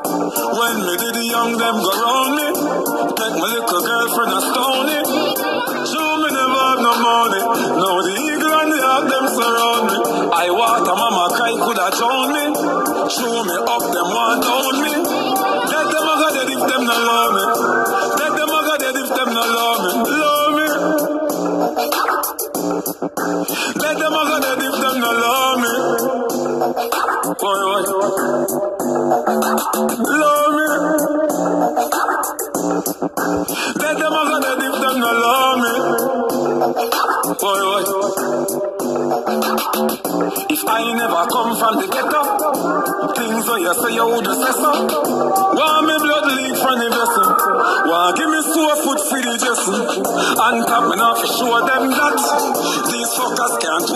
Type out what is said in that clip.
When me did the young them go round me, take my little girlfriend a it. Show me never have no money. Now the eagle and the hawk them surround me. I water mama cry coulda drown me. Show me up them want down me. Let them a go dead if them no love me. Let them a go dead if them no love me. Love me. Let them a go dead if them no love me. Boy, boy. Love me. Let them a go dead if them no love me. Boy, boy. If I never come from the ghetto, things where you say you would say so. Want me blood leak from the vessel. Want give me sore foot for the dressing. And top me off show them that these fuckers can't.